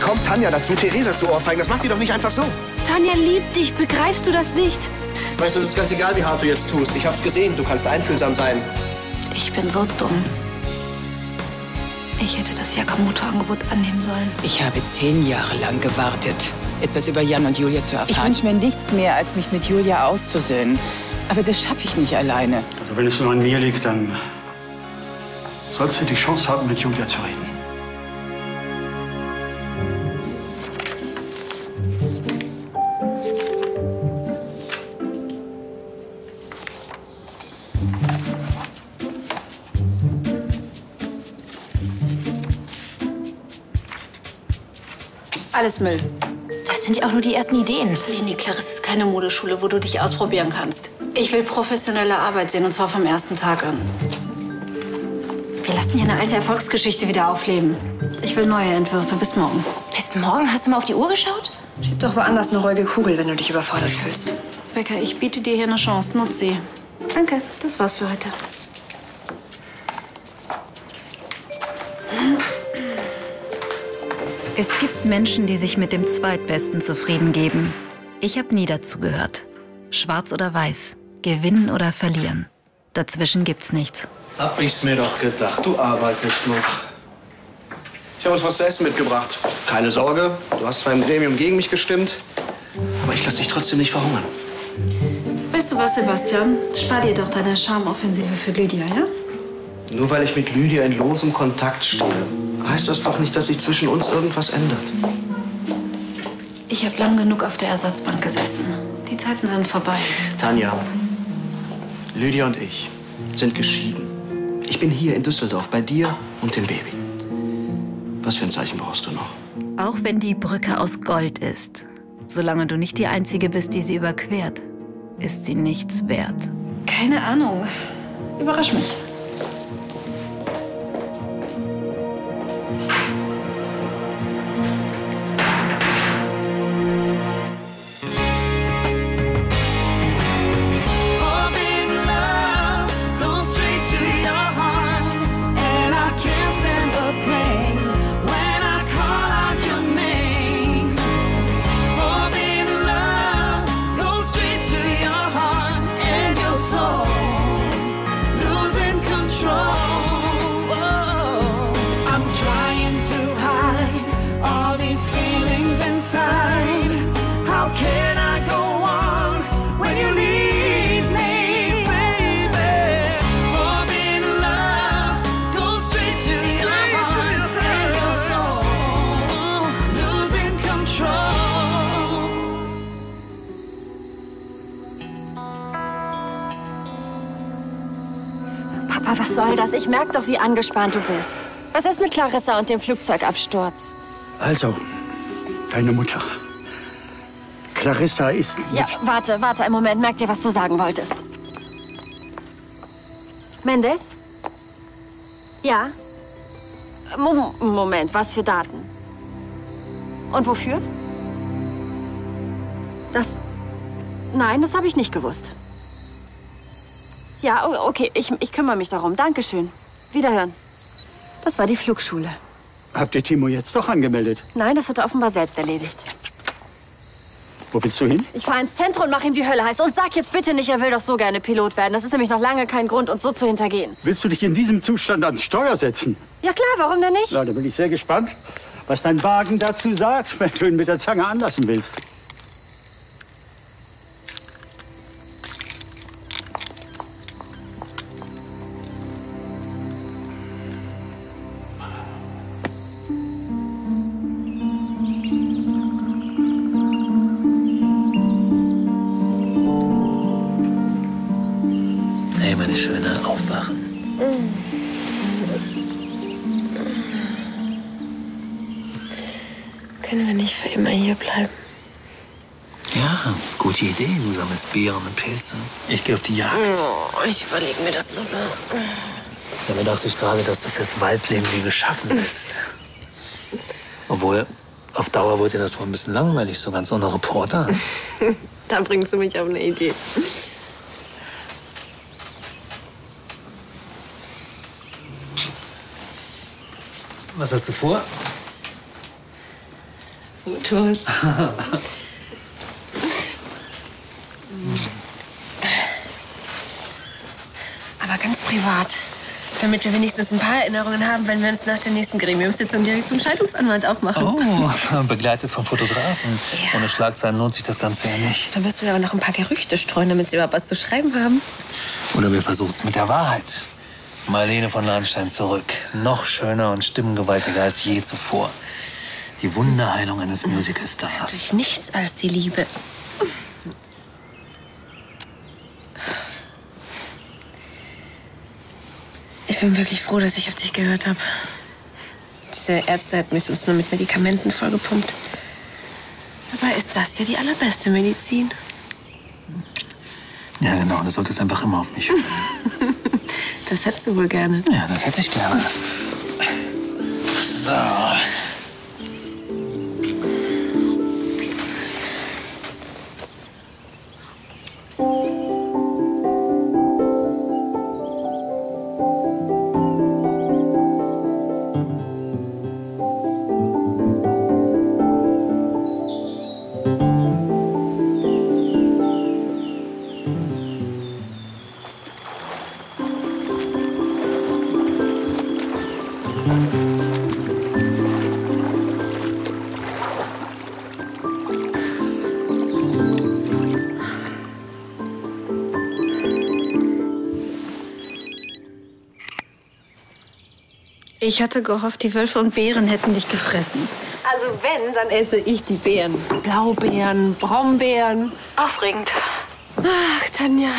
kommt Tanja dazu, Theresa zu ohrfeigen? Das macht die doch nicht einfach so. Tanja liebt dich, begreifst du das nicht? Weißt du, es ist ganz egal, wie hart du jetzt tust. Ich hab's gesehen, du kannst einfühlsam sein. Ich bin so dumm. Ich hätte das Yakamoto-Angebot annehmen sollen. Ich habe zehn Jahre lang gewartet, etwas über Jan und Julia zu erfahren. Ich wünsche mir nichts mehr, als mich mit Julia auszusöhnen. Aber das schaffe ich nicht alleine. Also wenn es nur an mir liegt, dann sollst du die Chance haben, mit Julia zu reden. Alles Müll. Das sind ja auch nur die ersten Ideen. Linie Clarisse ist keine Modeschule, wo du dich ausprobieren kannst. Ich will professionelle Arbeit sehen und zwar vom ersten Tag an. Wir lassen hier eine alte Erfolgsgeschichte wieder aufleben. Ich will neue Entwürfe. Bis morgen. Bis morgen? Hast du mal auf die Uhr geschaut? Schieb doch woanders eine ruhige Kugel, wenn du dich überfordert fühlst. Becker, ich biete dir hier eine Chance. Nutz sie. Danke, das war's für heute. Es gibt Menschen, die sich mit dem Zweitbesten zufrieden geben. Ich habe nie dazu gehört. Schwarz oder weiß, gewinnen oder verlieren. Dazwischen gibt's nichts. Hab ich's mir doch gedacht, du arbeitest noch. Ich habe uns was zu essen mitgebracht. Keine Sorge, du hast zwar im Gremium gegen mich gestimmt, aber ich lass dich trotzdem nicht verhungern. Weißt du was, Sebastian? Spar dir doch deine Charmoffensive für Lydia, ja? Nur weil ich mit Lydia in losem Kontakt stehe, heißt das doch nicht, dass sich zwischen uns irgendwas ändert. Ich habe lang genug auf der Ersatzbank gesessen. Die Zeiten sind vorbei. Tanja, Lydia und ich sind geschieden. Ich bin hier in Düsseldorf bei dir und dem Baby. Was für ein Zeichen brauchst du noch? Auch wenn die Brücke aus Gold ist, solange du nicht die Einzige bist, die sie überquert, ist sie nichts wert. Keine Ahnung. Überrasch mich. Das? Ich merke doch, wie angespannt du bist. Was ist mit Clarissa und dem Flugzeugabsturz? Also, deine Mutter. Clarissa ist nicht... Ja, warte, warte einen Moment. Merk dir, was du sagen wolltest. Mendes? Ja? Mo Moment, was für Daten? Und wofür? Das... Nein, das habe ich nicht gewusst. Ja, okay, ich, ich kümmere mich darum. Dankeschön. Wiederhören. Das war die Flugschule. Habt ihr Timo jetzt doch angemeldet? Nein, das hat er offenbar selbst erledigt. Wo willst du hin? Ich fahre ins Zentrum und mache ihm die Hölle heiß. Und sag jetzt bitte nicht, er will doch so gerne Pilot werden. Das ist nämlich noch lange kein Grund, uns so zu hintergehen. Willst du dich in diesem Zustand ans Steuer setzen? Ja klar, warum denn nicht? Na, da bin ich sehr gespannt, was dein Wagen dazu sagt, wenn du ihn mit der Zange anlassen willst. Sammelst Beeren und Pilze. Ich gehe auf die Jagd. Oh, ich überlege mir das nochmal. Dabei dachte ich gerade, dass du fürs Waldleben wie geschaffen bist. Obwohl, auf Dauer wurde dir das wohl ein bisschen langweilig, so ganz ohne Reporter. Da bringst du mich auf eine Idee. Was hast du vor? Fotos. Aber ganz privat. Damit wir wenigstens ein paar Erinnerungen haben, wenn wir uns nach der nächsten Gremiumssitzung direkt zum Scheidungsanwalt aufmachen. Oh, begleitet vom Fotografen. Ohne Schlagzeilen lohnt sich das Ganze ja nicht. Dann müssen wir aber noch ein paar Gerüchte streuen, damit sie überhaupt was zu schreiben haben. Oder wir versuchen es mit der Wahrheit. Marlene von Lahnstein zurück. Noch schöner und stimmengewaltiger als je zuvor. Die Wunderheilung eines Musicalstars. Durch nichts als die Liebe. Ich bin wirklich froh, dass ich auf dich gehört habe. Diese Ärzte hätten mich sonst nur mit Medikamenten vollgepumpt. Dabei ist das ja die allerbeste Medizin. Ja, genau. Du solltest einfach immer auf mich hören. Das hättest du wohl gerne. Ja, das hätte ich gerne. So. Ich hatte gehofft, die Wölfe und Bären hätten dich gefressen. Also wenn, dann esse ich die Beeren. Blaubeeren, Brombeeren. Aufregend. Ach, Tanja,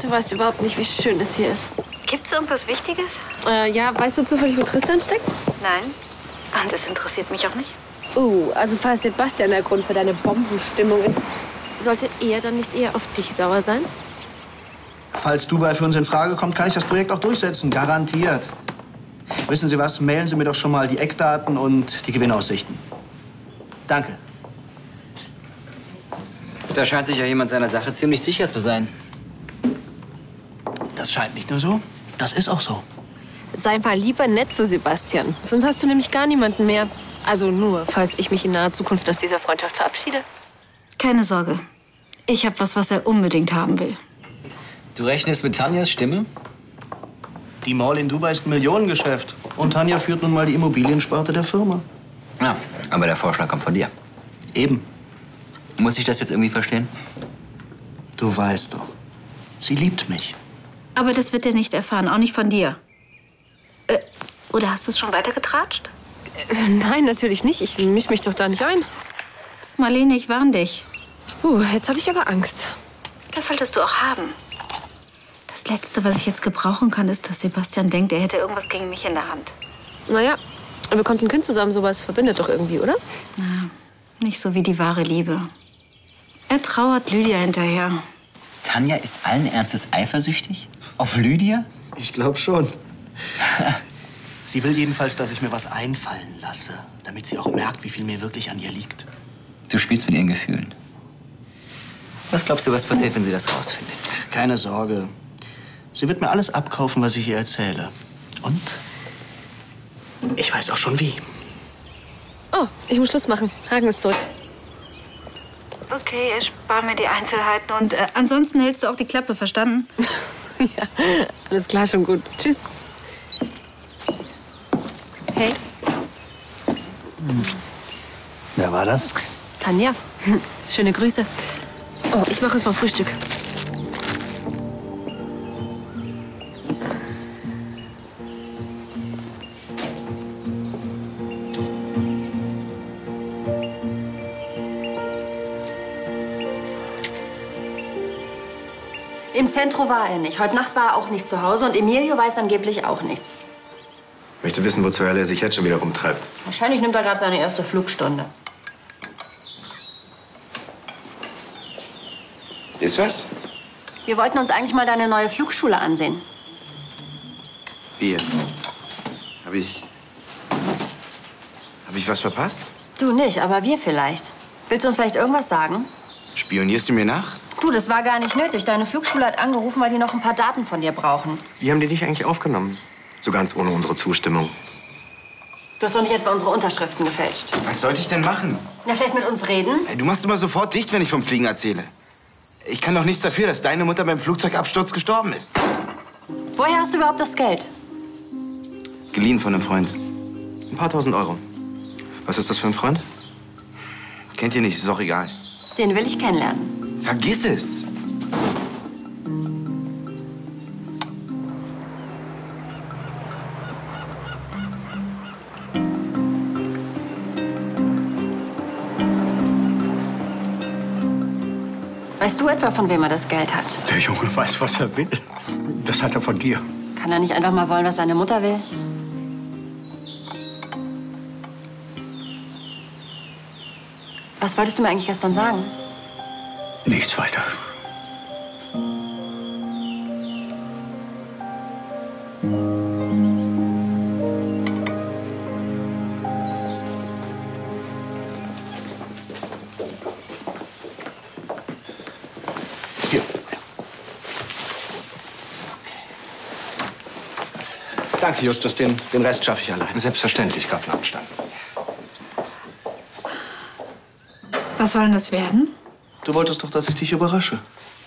du weißt überhaupt nicht, wie schön es hier ist. Gibt's irgendwas Wichtiges? Äh, ja, weißt du zufällig, wo Tristan steckt? Nein. Und es interessiert mich auch nicht. Uh, also falls Sebastian der Grund für deine Bombenstimmung ist, sollte er dann nicht eher auf dich sauer sein? Falls Dubai für uns in Frage kommt, kann ich das Projekt auch durchsetzen. Garantiert. Wissen Sie was? Mailen Sie mir doch schon mal die Eckdaten und die Gewinnaussichten. Danke. Da scheint sich ja jemand seiner Sache ziemlich sicher zu sein. Das scheint nicht nur so, das ist auch so. Sei mal lieber nett zu Sebastian. Sonst hast du nämlich gar niemanden mehr. Also nur, falls ich mich in naher Zukunft aus dieser Freundschaft verabschiede. Keine Sorge. Ich habe was, was er unbedingt haben will. Du rechnest mit Tanjas Stimme? Die Mall in Dubai ist ein Millionengeschäft. Und Tanja führt nun mal die Immobiliensparte der Firma. Ja, aber der Vorschlag kommt von dir. Eben. Muss ich das jetzt irgendwie verstehen? Du weißt doch, sie liebt mich. Aber das wird er nicht erfahren, auch nicht von dir. Äh, oder hast du es schon weitergetratscht? Äh, Nein, natürlich nicht. Ich misch mich doch da nicht ein. Marlene, ich warn dich. Uh, jetzt habe ich aber Angst. Das solltest du auch haben. Das Letzte, was ich jetzt gebrauchen kann, ist, dass Sebastian denkt, er hätte irgendwas gegen mich in der Hand. Naja, er bekommt ein Kind zusammen. Sowas verbindet doch irgendwie, oder? Na, nicht so wie die wahre Liebe. Er trauert Lydia hinterher. Tanja ist allen Ernstes eifersüchtig? Auf Lydia? Ich glaube schon. Sie will jedenfalls, dass ich mir was einfallen lasse, damit sie auch merkt, wie viel mir wirklich an ihr liegt. Du spielst mit ihren Gefühlen. Was glaubst du, was passiert, wenn sie das rausfindet? Keine Sorge. Sie wird mir alles abkaufen, was ich ihr erzähle. Und ich weiß auch schon wie. Oh, ich muss Schluss machen. Hagen ist zurück. Okay, erspar mir die Einzelheiten. Und äh, ansonsten hältst du auch die Klappe, verstanden? ja, alles klar, schon gut. Tschüss. Hey, Wer war das? Tanja. Hm, Schöne Grüße. Oh, ich mache jetzt mal Frühstück. Im Zentrum war er nicht. Heute Nacht war er auch nicht zu Hause und Emilio weiß angeblich auch nichts. Ich möchte wissen, wo zur Hölle er sich jetzt schon wieder rumtreibt. Wahrscheinlich nimmt er gerade seine erste Flugstunde. Ist was? Wir wollten uns eigentlich mal deine neue Flugschule ansehen. Wie jetzt? Habe ich. Habe ich was verpasst? Du nicht, aber wir vielleicht. Willst du uns vielleicht irgendwas sagen? Spionierst du mir nach? Du, das war gar nicht nötig. Deine Flugschule hat angerufen, weil die noch ein paar Daten von dir brauchen. Wie haben die dich eigentlich aufgenommen? So ganz ohne unsere Zustimmung. Du hast doch nicht etwa unsere Unterschriften gefälscht. Was sollte ich denn machen? Ja, vielleicht mit uns reden? Ey, Du machst immer sofort dicht, wenn ich vom Fliegen erzähle. Ich kann doch nichts dafür, dass deine Mutter beim Flugzeugabsturz gestorben ist. Woher hast du überhaupt das Geld? Geliehen von einem Freund. Ein paar tausend Euro. Was ist das für ein Freund? Kennt ihr nicht, ist auch egal. Den will ich kennenlernen. Vergiss es. Weißt du etwa, von wem er das Geld hat? Der Junge weiß, was er will. Das hat er von dir. Kann er nicht einfach mal wollen, was seine Mutter will? Was wolltest du mir eigentlich gestern sagen? Nichts weiter. Danke, Justus. Den, den Rest schaffe ich allein. Selbstverständlich, Graf Launstein. Was soll denn das werden? Du wolltest doch, dass ich dich überrasche.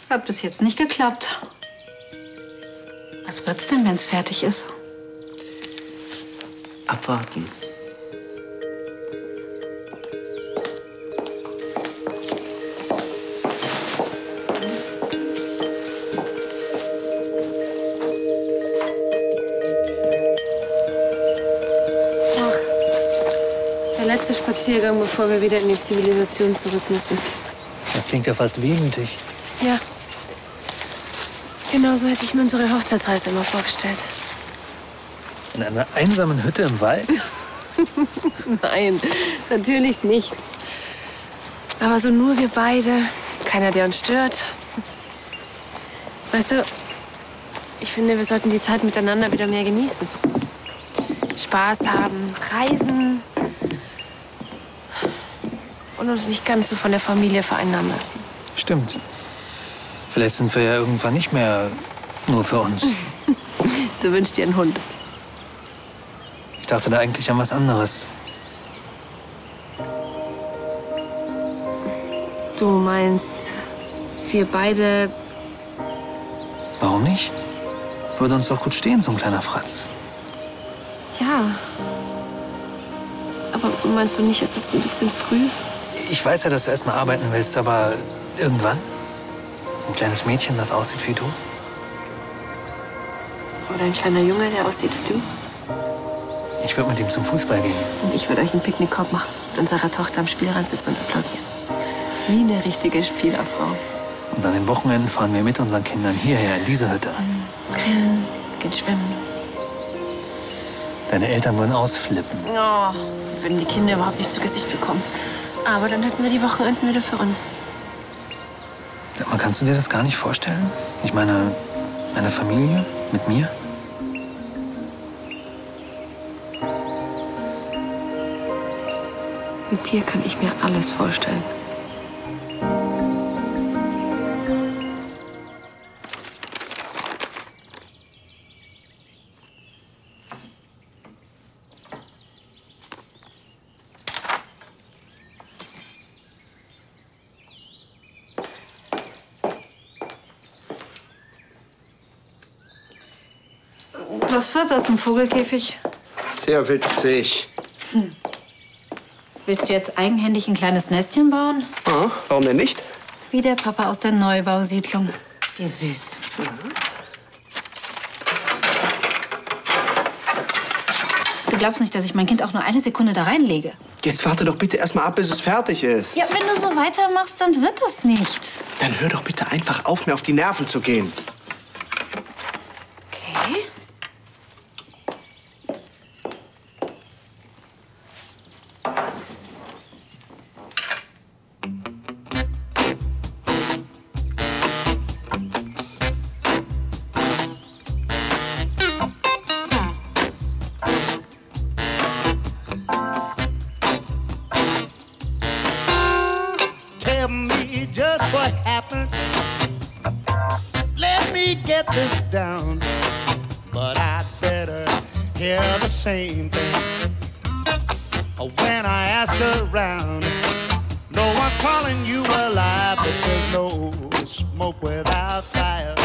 Hat bis jetzt nicht geklappt. Was wird's denn, wenn's fertig ist? Abwarten. Der letzte Spaziergang, bevor wir wieder in die Zivilisation zurück müssen. Das klingt ja fast wehmütig. Ja. Genau so hätte ich mir unsere Hochzeitsreise immer vorgestellt. In einer einsamen Hütte im Wald? Nein, natürlich nicht. Aber so nur wir beide. Keiner, der uns stört. Weißt du, ich finde, wir sollten die Zeit miteinander wieder mehr genießen. Spaß haben, reisen. Und uns nicht ganz so von der Familie vereinnahmen lassen. Stimmt. Vielleicht sind wir ja irgendwann nicht mehr nur für uns. Du wünschst dir einen Hund. Ich dachte da eigentlich an was anderes. Du meinst, wir beide. Warum nicht? Würde uns doch gut stehen, so ein kleiner Fratz. Ja. Aber meinst du nicht, ist es ein bisschen früh? Ich weiß ja, dass du erst mal arbeiten willst, aber irgendwann? Ein kleines Mädchen, das aussieht wie du? Oder ein kleiner Junge, der aussieht wie du? Ich würde mit ihm zum Fußball gehen. Und ich würde euch einen Picknickkorb machen und unserer Tochter am Spielrand sitzen und applaudieren. Wie eine richtige Spielerfrau. Und an den Wochenenden fahren wir mit unseren Kindern hierher in diese Hütte. Grillen, gehen schwimmen. Deine Eltern würden ausflippen. Oh, würden die Kinder überhaupt nicht zu Gesicht bekommen. Aber dann hätten wir die Wochenenden wieder für uns. Sag mal, kannst du dir das gar nicht vorstellen? Ich meine, eine Familie mit mir? Mit dir kann ich mir alles vorstellen. Was wird das, ein Vogelkäfig? Sehr witzig. Hm. Willst du jetzt eigenhändig ein kleines Nestchen bauen? Ah, warum denn nicht? Wie der Papa aus der Neubausiedlung. Wie süß. Du glaubst nicht, dass ich mein Kind auch nur eine Sekunde da reinlege? Jetzt warte doch bitte erst mal ab, bis es fertig ist. Ja, wenn du so weitermachst, dann wird das nichts. Dann hör doch bitte einfach auf, mir auf die Nerven zu gehen. Get this down. But I'd better hear the same thing When I ask around. No one's calling you alive, but there's no smoke without fire.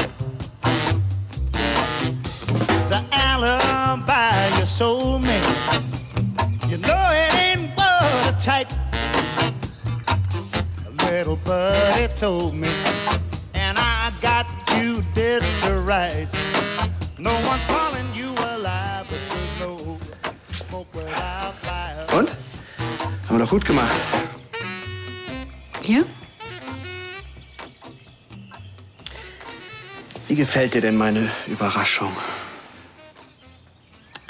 The alibi you sold me, you know it ain't watertight. A little birdie told me, Und? Haben wir doch gut gemacht. Hier? Wie gefällt dir denn meine Überraschung?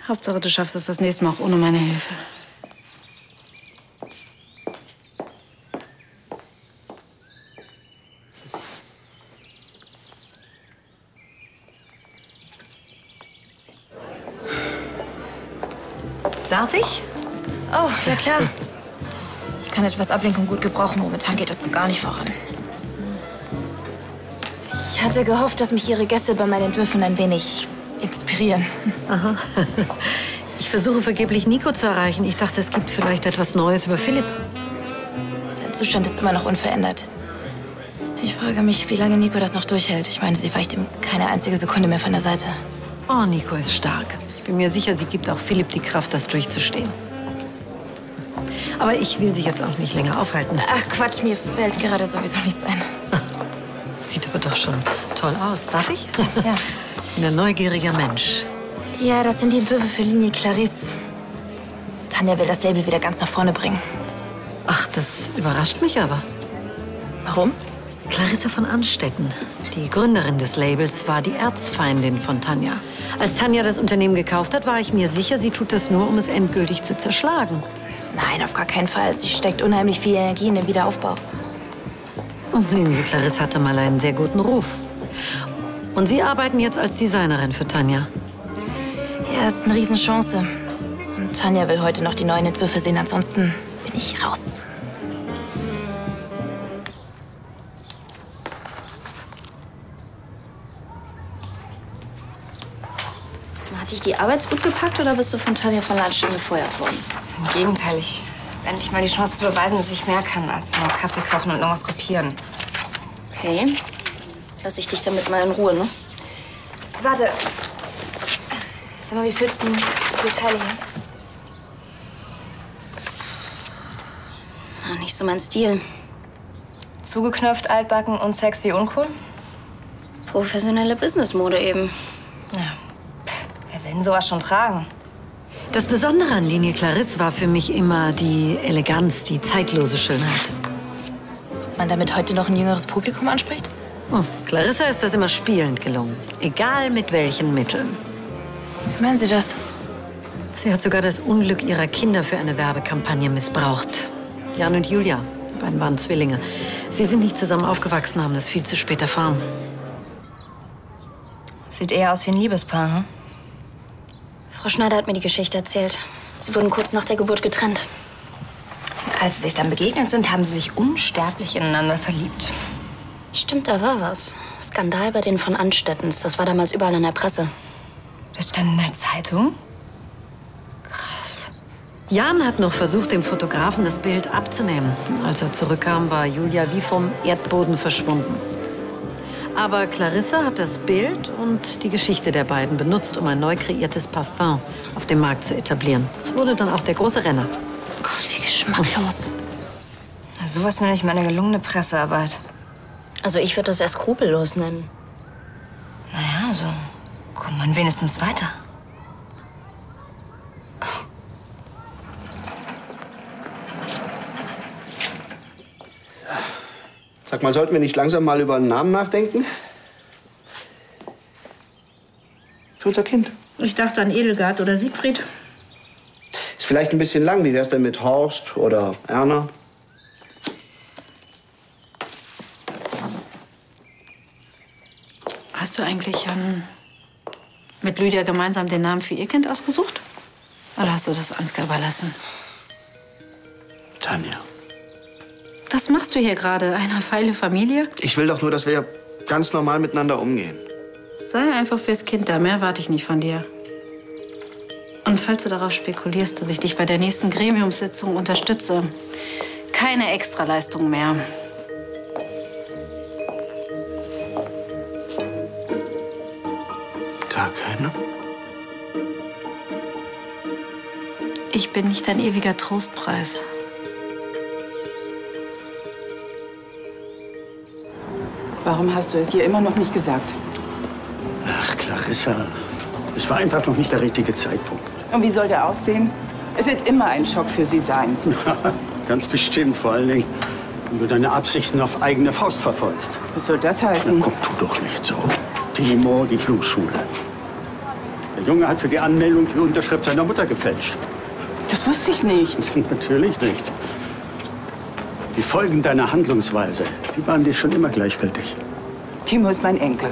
Hauptsache, du schaffst es das nächste Mal auch ohne meine Hilfe. Etwas Ablenkung gut gebrauchen. Momentan geht das so gar nicht voran. Ich hatte gehofft, dass mich Ihre Gäste bei meinen Entwürfen ein wenig inspirieren. Aha. Ich versuche vergeblich Nico zu erreichen. Ich dachte, es gibt vielleicht etwas Neues über Philipp. Sein Zustand ist immer noch unverändert. Ich frage mich, wie lange Nico das noch durchhält. Ich meine, sie weicht ihm keine einzige Sekunde mehr von der Seite. Oh, Nico ist stark. Ich bin mir sicher, sie gibt auch Philipp die Kraft, das durchzustehen. Aber ich will sie jetzt auch nicht länger aufhalten. Ach Quatsch, mir fällt gerade sowieso nichts ein. Sieht aber doch schon toll aus. Darf ich? Ja. Ich bin ein neugieriger Mensch. Ja, das sind die Entwürfe für Linie Clarisse. Tanja will das Label wieder ganz nach vorne bringen. Ach, das überrascht mich aber. Warum? Clarissa von Anstetten, die Gründerin des Labels, war die Erzfeindin von Tanja. Als Tanja das Unternehmen gekauft hat, war ich mir sicher, sie tut das nur, um es endgültig zu zerschlagen. Nein, auf gar keinen Fall. Sie steckt unheimlich viel Energie in den Wiederaufbau. Und Linie Clarisse hatte mal einen sehr guten Ruf. Und Sie arbeiten jetzt als Designerin für Tanja. Ja, es ist eine Riesenchance. Und Tanja will heute noch die neuen Entwürfe sehen, ansonsten bin ich raus. Hat dich die Arbeit gut gepackt oder bist du von Tanja von Landstein gefeuert worden? Im Gegenteil, ich habe endlich mal die Chance zu beweisen, dass ich mehr kann als nur Kaffee kochen und irgendwas kopieren. Okay. Lass ich dich damit mal in Ruhe, ne? Warte. Sag mal, wie fühlst du diese Teile hier? Ah, nicht so mein Stil. Zugeknöpft, altbacken und sexy uncool? Professionelle Businessmode eben. Wer will denn sowas schon tragen? Das Besondere an Linie Clarisse war für mich immer die Eleganz, die zeitlose Schönheit. Ob man damit heute noch ein jüngeres Publikum anspricht? Hm. Clarissa ist das immer spielend gelungen. Egal mit welchen Mitteln. Wie meinen Sie das? Sie hat sogar das Unglück ihrer Kinder für eine Werbekampagne missbraucht. Jan und Julia, die beiden waren Zwillinge. Sie sind nicht zusammen aufgewachsen, haben das viel zu spät erfahren. Sieht eher aus wie ein Liebespaar, hm? Frau Schneider hat mir die Geschichte erzählt. Sie wurden kurz nach der Geburt getrennt. Und als sie sich dann begegnet sind, haben sie sich unsterblich ineinander verliebt. Stimmt, da war was. Skandal bei den von Anstettens. Das war damals überall in der Presse. Das stand in der Zeitung? Jan hat noch versucht, dem Fotografen das Bild abzunehmen. Als er zurückkam, war Julia wie vom Erdboden verschwunden. Aber Clarissa hat das Bild und die Geschichte der beiden benutzt, um ein neu kreiertes Parfum auf dem Markt zu etablieren. Es wurde dann auch der große Renner. Gott, wie geschmacklos. Na, sowas nenne ich mal eine gelungene Pressearbeit. Also ich würde das eher skrupellos nennen. Naja, so kommt man wenigstens weiter. Sag mal, sollten wir nicht langsam mal über einen Namen nachdenken? Für unser Kind. Ich dachte an Edelgard oder Siegfried. Ist vielleicht ein bisschen lang. Wie wär's denn mit Horst oder Erna? Hast du eigentlich ähm, mit Lydia gemeinsam den Namen für ihr Kind ausgesucht? Oder hast du das Ansgar überlassen? Tanja. Was machst du hier gerade? Eine feile Familie? Ich will doch nur, dass wir ganz normal miteinander umgehen. Sei einfach fürs Kind da. Mehr erwarte ich nicht von dir. Und falls du darauf spekulierst, dass ich dich bei der nächsten Gremiumssitzung unterstütze, keine Extraleistung mehr. Gar keine? Ich bin nicht dein ewiger Trostpreis. Warum hast du es ihr immer noch nicht gesagt? Ach, Clarissa, es war einfach noch nicht der richtige Zeitpunkt. Und wie soll der aussehen? Es wird immer ein Schock für sie sein. Ganz bestimmt, vor allen Dingen, wenn du deine Absichten auf eigene Faust verfolgst. Was soll das heißen? Na, komm, tu doch nicht so. Timo, die Flugschule. Der Junge hat für die Anmeldung die Unterschrift seiner Mutter gefälscht. Das wusste ich nicht. Natürlich nicht. Die Folgen deiner Handlungsweise, die waren dir schon immer gleichgültig. Timo ist mein Enkel.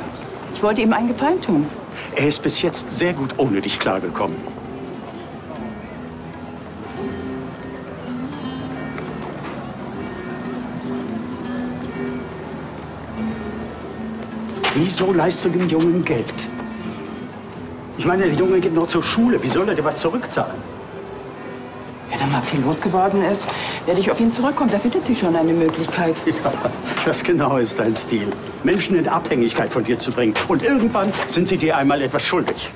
Ich wollte ihm einen Gefallen tun. Er ist bis jetzt sehr gut ohne dich klargekommen. Wieso leist du dem Jungen Geld? Ich meine, der Junge geht noch zur Schule. Wie soll er dir was zurückzahlen? Wenn er mal Pilot geworden ist, werde ich auf ihn zurückkommen. Da findet sich schon eine Möglichkeit. Ja, das genau ist dein Stil. Menschen in Abhängigkeit von dir zu bringen. Und irgendwann sind sie dir einmal etwas schuldig.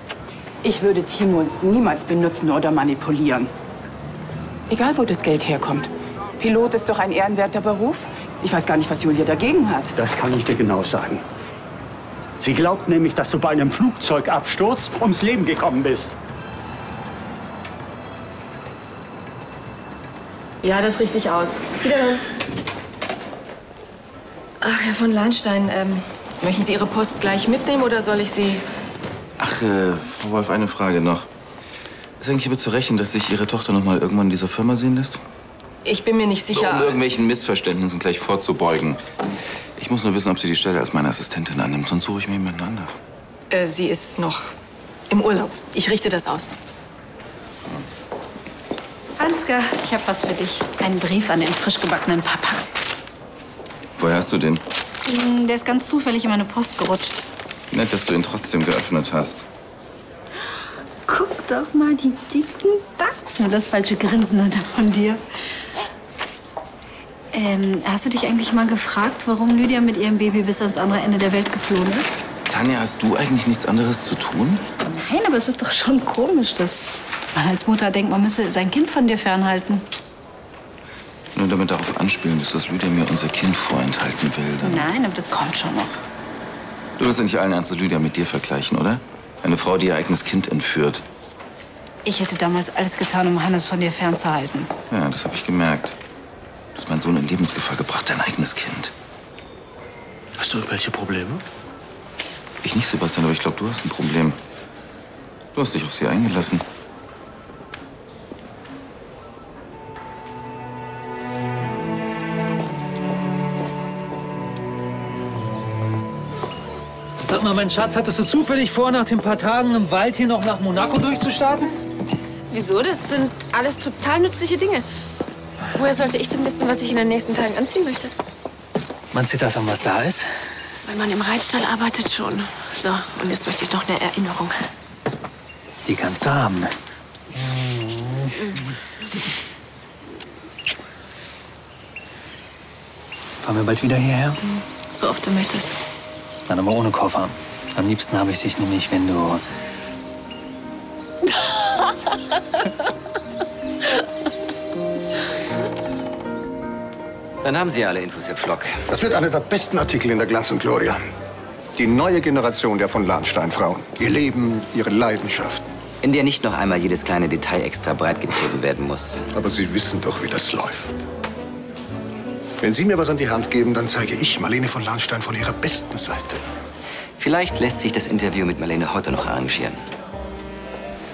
Ich würde Timo niemals benutzen oder manipulieren. Egal, wo das Geld herkommt. Pilot ist doch ein ehrenwerter Beruf. Ich weiß gar nicht, was Julia dagegen hat. Das kann ich dir genau sagen. Sie glaubt nämlich, dass du bei einem Flugzeugabsturz ums Leben gekommen bist. Ja, das richtig aus. Wiederhören. Ach, Herr von Lahnstein, ähm, möchten Sie Ihre Post gleich mitnehmen oder soll ich sie... Ach, äh, Frau Wolf, eine Frage noch. Ist eigentlich damit zu rechnen, dass sich Ihre Tochter noch mal irgendwann in dieser Firma sehen lässt? Ich bin mir nicht So, sicher. um irgendwelchen Missverständnissen gleich vorzubeugen. Ich muss nur wissen, ob sie die Stelle als meine Assistentin annimmt, sonst suche ich mir jemanden anders. Äh, sie ist noch im Urlaub. Ich richte das aus. Ansgar, ich habe was für dich. Einen Brief an den frisch gebackenen Papa. Woher hast du den? Hm, Der ist ganz zufällig in meine Post gerutscht. Nett, dass du ihn trotzdem geöffnet hast. Guck doch mal die dicken Backen. Und das falsche Grinsen hat er von dir. Ähm, hast du dich eigentlich mal gefragt, warum Lydia mit ihrem Baby bis ans andere Ende der Welt geflohen ist? Tanja, hast du eigentlich nichts anderes zu tun? Nein, aber es ist doch schon komisch, dass man als Mutter denkt, man müsse sein Kind von dir fernhalten. Nur damit darauf anspielen, dass das Lydia mir unser Kind vorenthalten will. Dann. Nein, aber das kommt schon noch. Du wirst ja nicht allen Ernstes Lydia mit dir vergleichen, oder? Eine Frau, die ihr eigenes Kind entführt. Ich hätte damals alles getan, um Hannes von dir fernzuhalten. Ja, das habe ich gemerkt. Du hast meinen Sohn in Lebensgefahr gebracht, dein eigenes Kind. Hast du irgendwelche Probleme? Ich nicht, Sebastian, aber ich glaube, du hast ein Problem. Du hast dich auf sie eingelassen. Sag mal, mein Schatz, hattest du zufällig vor, nach den paar Tagen im Wald hier noch nach Monaco durchzustarten? Wieso? Das sind alles total nützliche Dinge. Woher sollte ich denn wissen, was ich in den nächsten Tagen anziehen möchte? Man sieht das an, was da ist. Wenn man im Reitstall arbeitet, schon. So, und jetzt möchte ich noch eine Erinnerung. Die kannst du haben. Fahren wir bald wieder hierher? So oft du möchtest. Dann aber ohne Koffer. Am liebsten habe ich dich nämlich, wenn du... Dann haben Sie alle Infos, Herr Pflock. Das wird einer der besten Artikel in der Glanz und Gloria. Die neue Generation der von Lahnstein-Frauen. Ihr Leben, ihre Leidenschaft. In der nicht noch einmal jedes kleine Detail extra breit getreten werden muss. Aber Sie wissen doch, wie das läuft. Wenn Sie mir was an die Hand geben, dann zeige ich Marlene von Lahnstein von ihrer besten Seite. Vielleicht lässt sich das Interview mit Marlene heute noch arrangieren.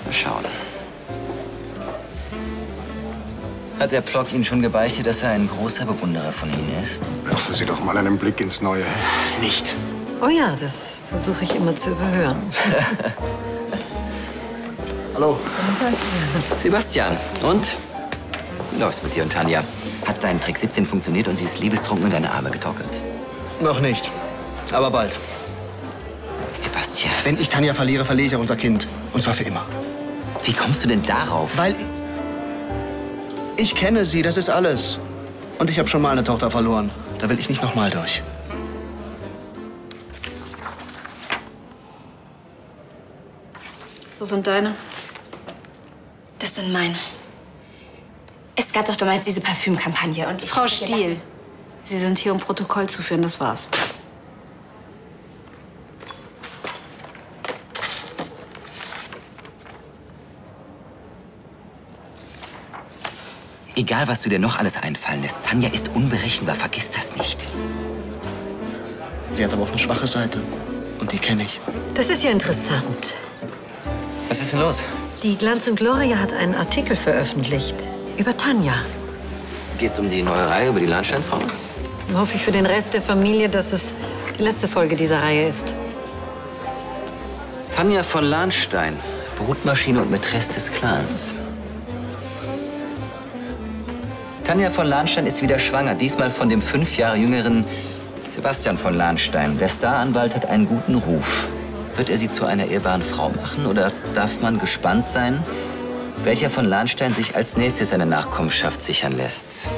Mal schauen. Hat der Pflock Ihnen schon gebeichtet, dass er ein großer Bewunderer von Ihnen ist? Werfen Sie doch mal einen Blick ins neue Heft. Nicht. Oh ja, das versuche ich immer zu überhören. Hallo. Sebastian, und? Wie läuft's mit dir und Tanja? Hat dein Trick 17 funktioniert und sie ist liebestrunken in deine Arme getorkelt? Noch nicht. Aber bald. Sebastian. Wenn ich Tanja verliere, verliere ich auch unser Kind. Und zwar für immer. Wie kommst du denn darauf? Weil ich kenne sie, das ist alles. Und ich habe schon mal eine Tochter verloren. Da will ich nicht noch mal durch. Wo sind deine? Das sind meine. Es gab doch damals diese Parfümkampagne und ich Frau Stiel, Sie sind hier, um Protokoll zu führen, das war's. Egal, was du dir noch alles einfallen lässt, Tanja ist unberechenbar. Vergiss das nicht. Sie hat aber auch eine schwache Seite. Und die kenne ich. Das ist ja interessant. Was ist denn los? Die Glanz und Gloria hat einen Artikel veröffentlicht über Tanja. Geht's um die neue Reihe über die Landsteinfrau? Dann hoffe ich für den Rest der Familie, dass es die letzte Folge dieser Reihe ist. Tanja von Lahnstein, Brutmaschine und Mätresse des Clans. Tanja von Lahnstein ist wieder schwanger, diesmal von dem fünf Jahre jüngeren Sebastian von Lahnstein. Der Staranwalt hat einen guten Ruf. Wird er sie zu einer ehrbaren Frau machen oder darf man gespannt sein, welcher von Lahnstein sich als nächstes seine Nachkommenschaft sichern lässt?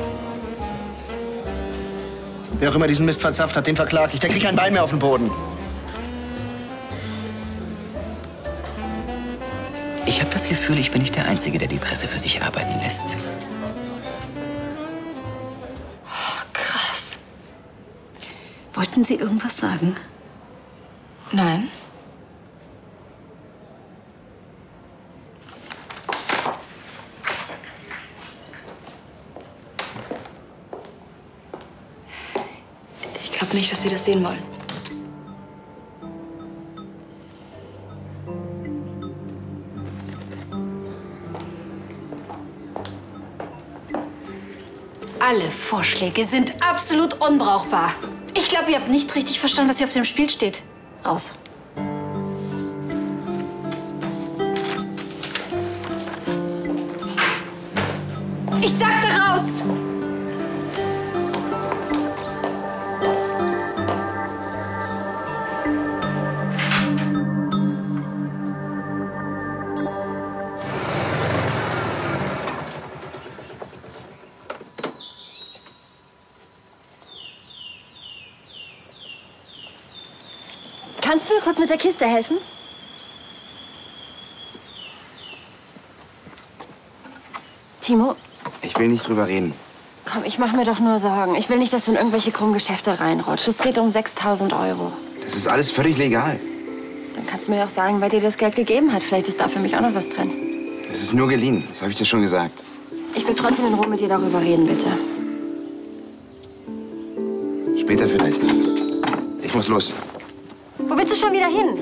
Wer auch immer diesen Mist verzapft hat, den verklag ich. Der kriegt kein Bein mehr auf den Boden. Ich habe das Gefühl, ich bin nicht der Einzige, der die Presse für sich arbeiten lässt. Krass. Wollten Sie irgendwas sagen? Nein. Nicht, dass Sie das sehen wollen. Alle Vorschläge sind absolut unbrauchbar. Ich glaube, ihr habt nicht richtig verstanden, was hier auf dem Spiel steht. Raus. Mit der Kiste helfen? Timo, Ich will nicht drüber reden. komm, ich mache mir doch nur Sorgen. Ich will nicht, dass du in irgendwelche krummen Geschäfte reinrutscht. Es geht um 6000 Euro. Das ist alles völlig legal. Dann kannst du mir auch sagen, wer dir das Geld gegeben hat. Vielleicht ist da für mich auch noch was drin. Das ist nur geliehen. Das habe ich dir schon gesagt. Ich will trotzdem in Ruhe mit dir darüber reden, bitte. Später vielleicht. Ich muss los. Du schon wieder hin?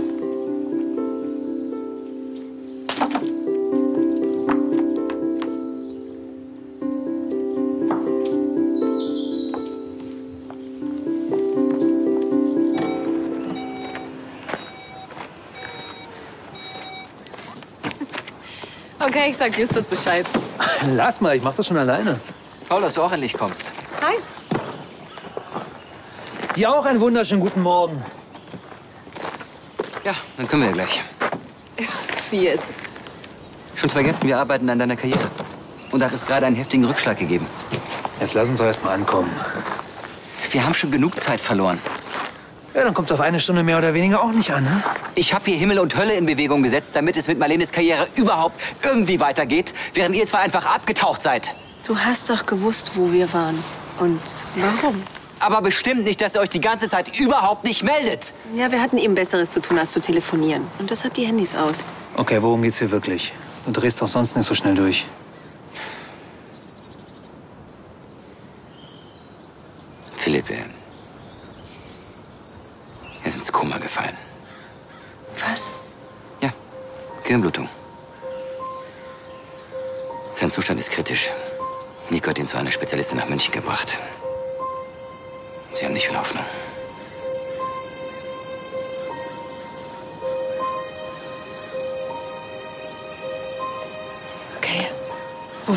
Okay, ich sag Justus Bescheid. Lass mal, ich mach das schon alleine. Toll, dass du auch endlich kommst. Hi. Dir auch einen wunderschönen guten Morgen. Ja, dann können wir ja gleich. Wie jetzt? Schon vergessen, wir arbeiten an deiner Karriere. Und da hat es gerade einen heftigen Rückschlag gegeben. Jetzt lass uns doch erst mal ankommen. Wir haben schon genug Zeit verloren. Ja, dann kommt auf eine Stunde mehr oder weniger auch nicht an, ne? Ich habe hier Himmel und Hölle in Bewegung gesetzt, damit es mit Marlenes Karriere überhaupt irgendwie weitergeht, während ihr zwar einfach abgetaucht seid. Du hast doch gewusst, wo wir waren. Und warum? Aber bestimmt nicht, dass ihr euch die ganze Zeit überhaupt nicht meldet. Ja, wir hatten eben Besseres zu tun, als zu telefonieren. Und deshalb die Handys aus. Okay, worum geht's hier wirklich? Du drehst doch sonst nicht so schnell durch.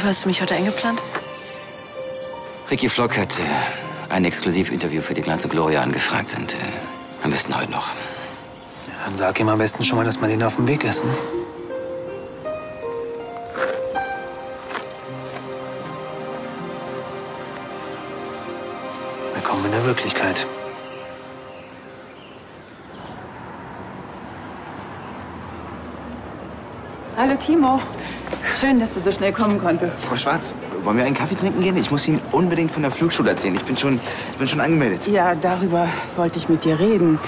hast du mich heute eingeplant? Ricky Flock hat äh, ein Exklusivinterview für die Glanze Gloria angefragt und äh, am besten heute noch. Ja, dann sag ihm am besten schon mal, dass man ihn auf dem Weg ist. Ne? Willkommen in der Wirklichkeit. Hallo Timo. Schön, dass du so schnell kommen konntest. Frau Schwarz, wollen wir einen Kaffee trinken gehen? Ich muss Ihnen unbedingt von der Flugschule erzählen. Ich bin schon, ich bin schon angemeldet. Ja, darüber wollte ich mit dir reden.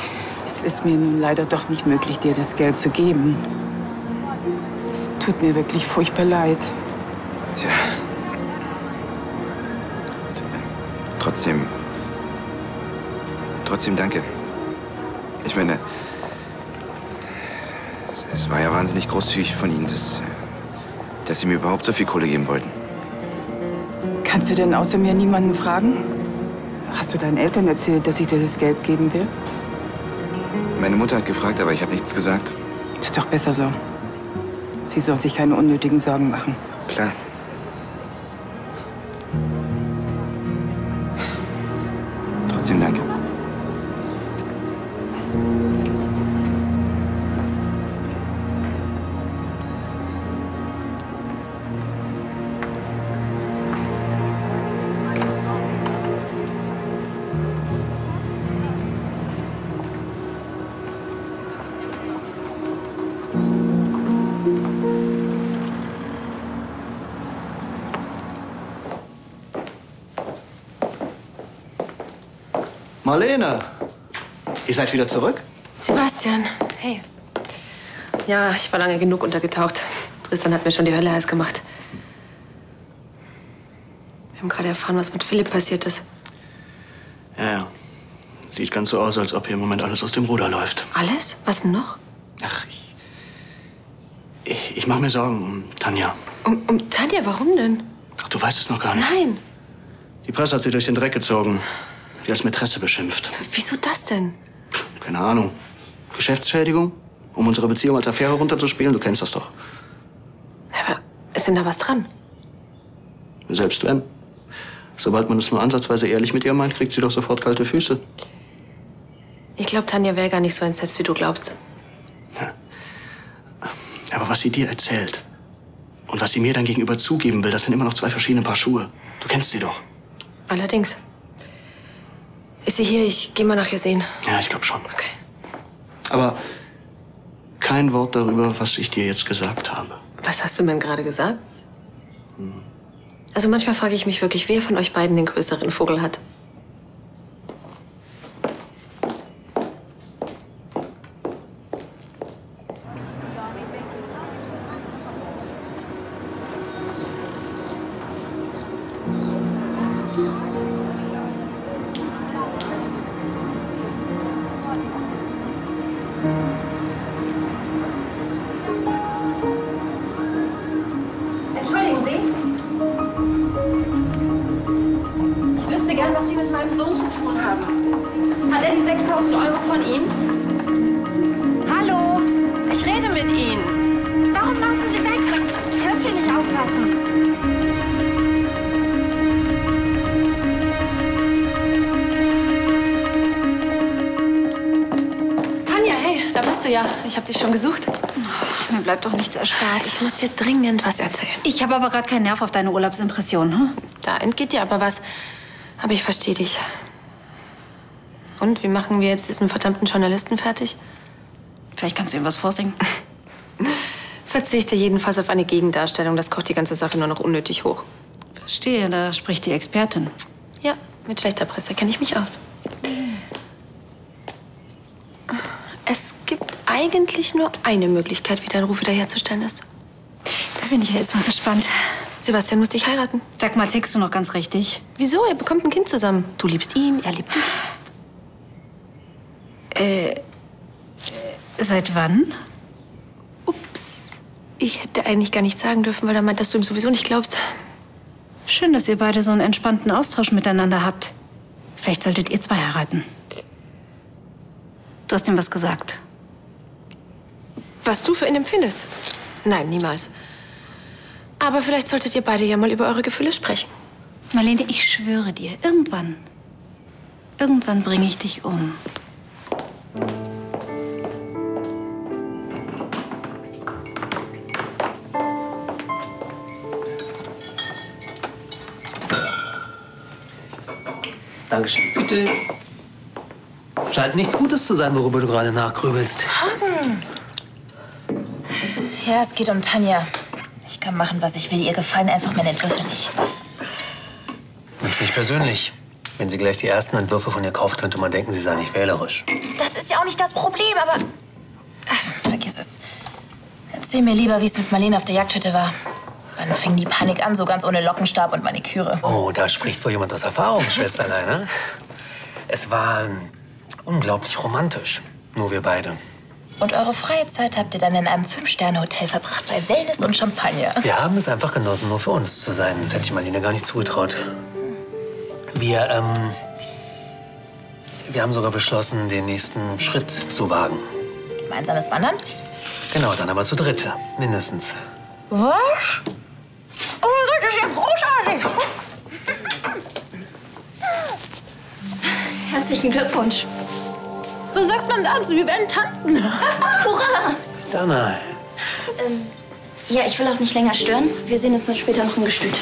Es ist mir nun leider doch nicht möglich, dir das Geld zu geben. Es tut mir wirklich furchtbar leid. Tja. Trotzdem. Trotzdem danke. Ich meine, es, es war ja wahnsinnig großzügig von Ihnen, dass, äh, dass Sie mir überhaupt so viel Kohle geben wollten. Kannst du denn außer mir niemanden fragen? Hast du deinen Eltern erzählt, dass ich dir das Geld geben will? Meine Mutter hat gefragt, aber ich habe nichts gesagt. Das ist doch besser so. Sie soll sich keine unnötigen Sorgen machen. Klar. Marlene, ihr seid wieder zurück? Sebastian, hey. Ja, ich war lange genug untergetaucht. Tristan hat mir schon die Hölle heiß gemacht. Wir haben gerade erfahren, was mit Philipp passiert ist. Ja, ja. Sieht ganz so aus, als ob hier im Moment alles aus dem Ruder läuft. Alles? Was denn noch? Ich, ich mache mir Sorgen um Tanja. Um, um Tanja, warum denn? Ach, du weißt es noch gar nicht. Nein. Die Presse hat sie durch den Dreck gezogen. Die als Mätresse beschimpft. Wieso das denn? Keine Ahnung. Geschäftsschädigung? Um unsere Beziehung als Affäre runterzuspielen? Du kennst das doch. Aber ist denn da was dran? Selbst wenn. Sobald man es nur ansatzweise ehrlich mit ihr meint, kriegt sie doch sofort kalte Füße. Ich glaube, Tanja wäre gar nicht so entsetzt, wie du glaubst. Aber was sie dir erzählt und was sie mir dann gegenüber zugeben will, das sind immer noch zwei verschiedene Paar Schuhe. Du kennst sie doch. Allerdings. Ist sie hier? Ich gehe mal nach ihr sehen. Ja, ich glaube schon. Okay. Aber kein Wort darüber, was ich dir jetzt gesagt habe. Was hast du mir denn gerade gesagt? Also manchmal frage ich mich wirklich, wer von euch beiden den größeren Vogel hat. Ich muss dir dringend was erzählen. Ich habe aber gerade keinen Nerv auf deine Urlaubsimpression. Hm? Da entgeht dir aber was. Aber ich verstehe dich. Und wie machen wir jetzt diesen verdammten Journalisten fertig? Vielleicht kannst du ihm was vorsingen. Verzichte jedenfalls auf eine Gegendarstellung. Das kocht die ganze Sache nur noch unnötig hoch. Verstehe, da spricht die Expertin. Ja, mit schlechter Presse kenne ich mich aus. Es gibt eigentlich nur eine Möglichkeit, wie dein Ruf wiederherzustellen ist. Bin ich ja jetzt mal gespannt. Sebastian muss dich heiraten. Sag mal, tickst du noch ganz richtig? Wieso? Ihr bekommt ein Kind zusammen. Du liebst ihn, er liebt dich. Äh, seit wann? Ich hätte eigentlich gar nichts sagen dürfen, weil er meint, dass du ihm sowieso nicht glaubst. Schön, dass ihr beide so einen entspannten Austausch miteinander habt. Vielleicht solltet ihr zwei heiraten. Du hast ihm was gesagt. Was du für ihn empfindest? Nein, niemals. Aber vielleicht solltet ihr beide ja mal über eure Gefühle sprechen. Marlene, ich schwöre dir, irgendwann, irgendwann bringe ich dich um. Dankeschön. Bitte. Scheint nichts Gutes zu sein, worüber du gerade nachgrübelst. Hagen! Ja, es geht um Tanja. Ich kann machen, was ich will. Ihr gefallen einfach meine Entwürfe nicht. Nimm's nicht persönlich. Wenn sie gleich die ersten Entwürfe von ihr kauft, könnte man denken, sie sei nicht wählerisch. Das ist ja auch nicht das Problem, aber. Ach, vergiss es. Erzähl mir lieber, wie es mit Marlene auf der Jagdhütte war. Wann fing die Panik an, so ganz ohne Lockenstab und Maniküre? Oh, da spricht wohl jemand aus Erfahrung, Schwesterlein, ne? Es war unglaublich romantisch. Nur wir beide. Und eure freie Zeit habt ihr dann in einem Fünf-Sterne-Hotel verbracht bei Wellness und Champagner. Wir haben es einfach genossen, nur für uns zu sein. Das hätte ich Marlene gar nicht zugetraut. Wir, ähm. Wir haben sogar beschlossen, den nächsten Schritt zu wagen. Gemeinsames Wandern? Genau, dann aber zu dritt. Mindestens. Was? Oh mein Gott, das ist ja großartig! Herzlichen Glückwunsch. Was sagt man dazu? Wir werden Tanten. Hurra! Dana, Ähm, ja, ich will auch nicht länger stören. Wir sehen uns dann später noch im Gestüt.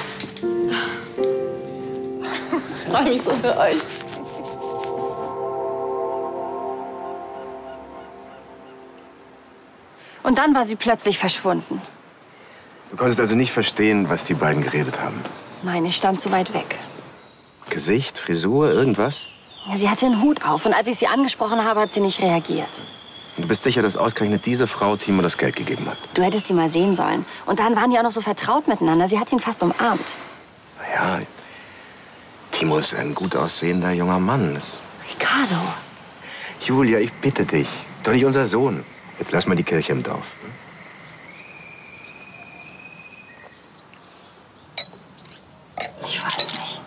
Ich freue mich so für euch. Und dann war sie plötzlich verschwunden. Du konntest also nicht verstehen, was die beiden geredet haben. Nein, ich stand zu weit weg. Gesicht, Frisur, irgendwas? Ja, sie hatte einen Hut auf und als ich sie angesprochen habe, hat sie nicht reagiert. Und du bist sicher, dass ausgerechnet diese Frau Timo das Geld gegeben hat? Du hättest sie mal sehen sollen. Und dann waren die auch noch so vertraut miteinander. Sie hat ihn fast umarmt. Naja, Timo ist ein gut aussehender junger Mann. Das Ricardo. Julia, ich bitte dich. Doch nicht unser Sohn. Jetzt lass mal die Kirche im Dorf. Ich weiß nicht.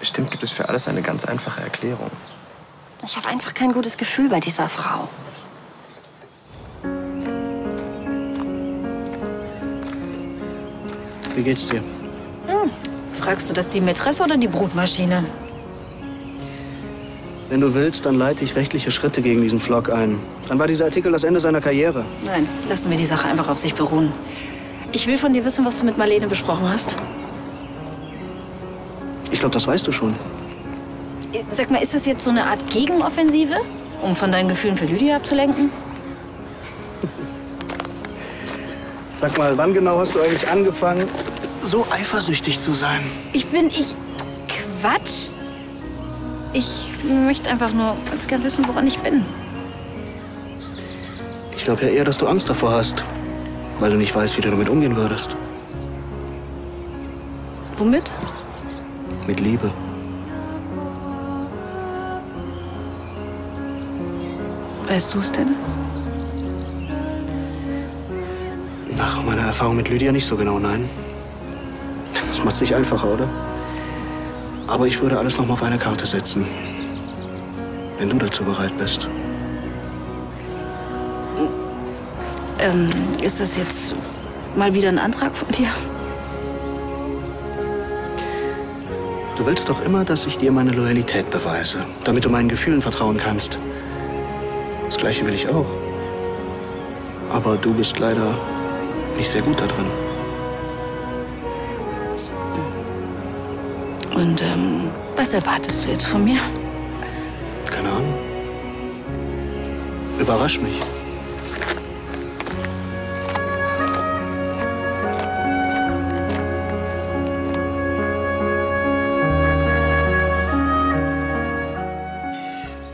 Bestimmt gibt es für alles eine ganz einfache Erklärung. Ich habe einfach kein gutes Gefühl bei dieser Frau. Wie geht's dir? Hm. Fragst du das die Mätresse oder die Brutmaschine? Wenn du willst, dann leite ich rechtliche Schritte gegen diesen Vlog ein. Dann war dieser Artikel das Ende seiner Karriere. Nein, lassen wir die Sache einfach auf sich beruhen. Ich will von dir wissen, was du mit Marlene besprochen hast. Ich glaube, das weißt du schon. Sag mal, ist das jetzt so eine Art Gegenoffensive, um von deinen Gefühlen für Lydia abzulenken? Sag mal, wann genau hast du eigentlich angefangen, so eifersüchtig zu sein? Ich bin ich. Quatsch. Ich möchte einfach nur ganz gern wissen, woran ich bin. Ich glaube ja eher, dass du Angst davor hast, weil du nicht weißt, wie du damit umgehen würdest. Womit? Mit Liebe. Weißt du es denn? Nach meiner Erfahrung mit Lydia nicht so genau, nein. Das macht's nicht einfacher, oder? Aber ich würde alles noch mal auf eine Karte setzen. Wenn du dazu bereit bist. Ähm, ist das jetzt mal wieder ein Antrag von dir? Du willst doch immer, dass ich dir meine Loyalität beweise, damit du meinen Gefühlen vertrauen kannst. Das Gleiche will ich auch. Aber du bist leider nicht sehr gut da drin. Und ähm, was erwartest du jetzt von mir? Keine Ahnung. Überrasch mich.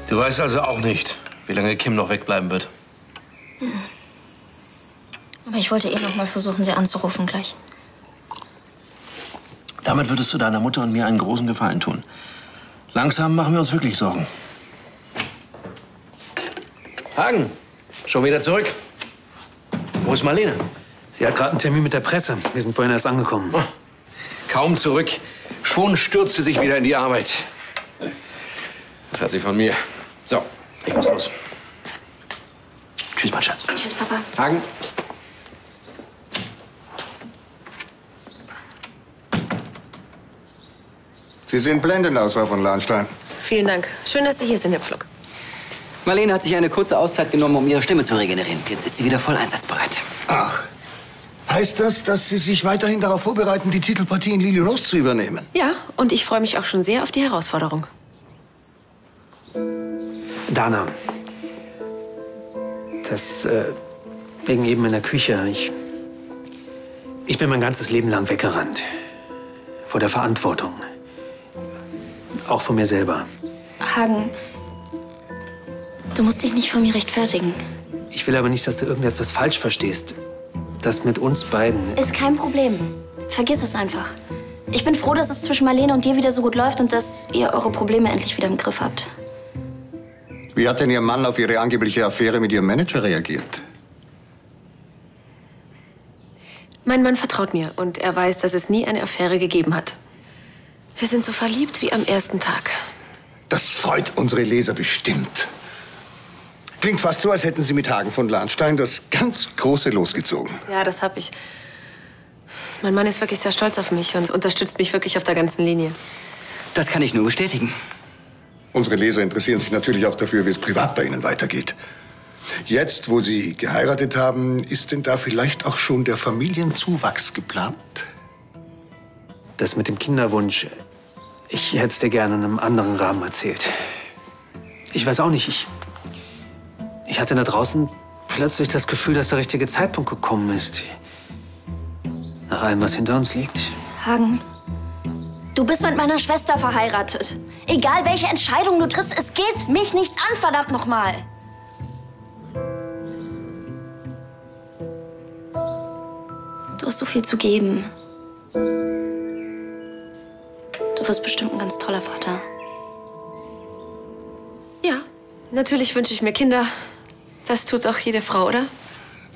Du weißt also auch nicht, wie lange Kim noch wegbleiben wird. Aber ich wollte eh noch mal versuchen, sie anzurufen gleich. Damit würdest du deiner Mutter und mir einen großen Gefallen tun. Langsam machen wir uns wirklich Sorgen. Hagen, schon wieder zurück. Wo ist Marlene? Sie hat gerade einen Termin mit der Presse. Wir sind vorhin erst angekommen. Kaum zurück, schon stürzt sie sich wieder in die Arbeit. Das hat sie von mir. So, ich muss los. Tschüss, mein Schatz. Tschüss, Papa. Hagen. Sie sehen blendend aus, Frau von Lahnstein. Vielen Dank. Schön, dass Sie hier sind, Herr Pflock. Marlene hat sich eine kurze Auszeit genommen, um ihre Stimme zu regenerieren. Jetzt ist sie wieder voll einsatzbereit. Ach, Heißt das, dass Sie sich weiterhin darauf vorbereiten, die Titelpartie in Lily Rose zu übernehmen? Ja, und ich freue mich auch schon sehr auf die Herausforderung. Dana, das äh, wegen eben in der Küche. Ich, ich bin mein ganzes Leben lang weggerannt. Vor der Verantwortung. Auch vor mir selber. Hagen, du musst dich nicht vor mir rechtfertigen. Ich will aber nicht, dass du irgendetwas falsch verstehst. Das mit uns beiden. Ist kein Problem. Vergiss es einfach. Ich bin froh, dass es zwischen Marlene und dir wieder so gut läuft und dass ihr eure Probleme endlich wieder im Griff habt. Wie hat denn Ihr Mann auf Ihre angebliche Affäre mit Ihrem Manager reagiert? Mein Mann vertraut mir und er weiß, dass es nie eine Affäre gegeben hat. Wir sind so verliebt wie am ersten Tag. Das freut unsere Leser bestimmt. Klingt fast so, als hätten Sie mit Hagen von Lahnstein das ganz Große losgezogen. Ja, das hab ich. Mein Mann ist wirklich sehr stolz auf mich und unterstützt mich wirklich auf der ganzen Linie. Das kann ich nur bestätigen. Unsere Leser interessieren sich natürlich auch dafür, wie es privat bei Ihnen weitergeht. Jetzt, wo Sie geheiratet haben, ist denn da vielleicht auch schon der Familienzuwachs geplant? Das mit dem Kinderwunsch, ich hätte es dir gerne in einem anderen Rahmen erzählt. Ich weiß auch nicht, ich, ich hatte da draußen plötzlich das Gefühl, dass der richtige Zeitpunkt gekommen ist. Nach allem, was hinter uns liegt. Hagen, du bist mit meiner Schwester verheiratet. Egal welche Entscheidung du triffst, es geht mich nichts an, verdammt nochmal. Du hast so viel zu geben. Du wirst bestimmt ein ganz toller Vater. Ja, natürlich wünsche ich mir Kinder. Das tut auch jede Frau, oder?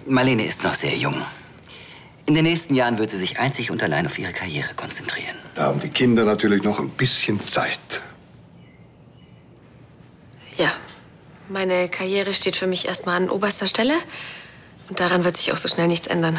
Marlene ist noch sehr jung. In den nächsten Jahren wird sie sich einzig und allein auf ihre Karriere konzentrieren. Da haben die Kinder natürlich noch ein bisschen Zeit. Ja. Meine Karriere steht für mich erstmal an oberster Stelle. Und daran wird sich auch so schnell nichts ändern.